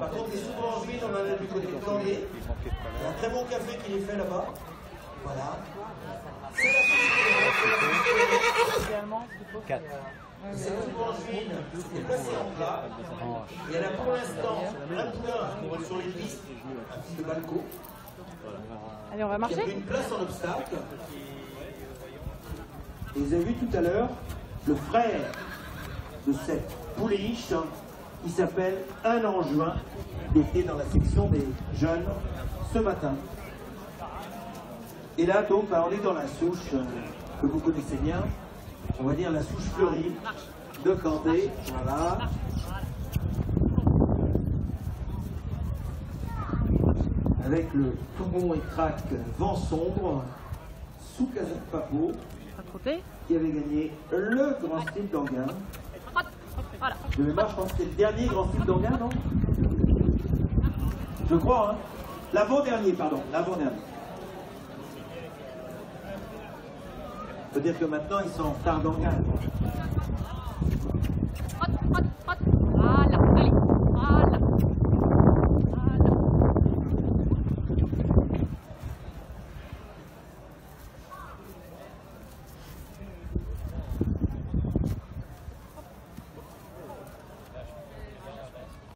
Par contre, les souvent en on en a du côté de. Il y a un très bon café qui est fait là-bas. Voilà. C'est la Quatre. Cette aubergine est placée en plat. Il y en a pour l'instant un poulain sur les petit de balcon. Allez, on va Il y a marcher une place en obstacle. Et vous avez vu tout à l'heure le frère de cette pouliche qui s'appelle Un Angevin, qui était dans la section des jeunes ce matin. Et là, donc, bah, on est dans la souche euh, que vous connaissez bien, on va dire la souche fleurie de Candé. Voilà. Avec le tourbon et track vent sombre sous Kazakh Papo qui avait gagné le Grand Style d'Anguin. Voilà. De mémoire, je pense que c'est le dernier Grand Style d'Anguin, non? Je crois, hein L'avant-dernier, pardon, l'avant-dernier. Faut dire que maintenant, ils sont en retard d'Anguin.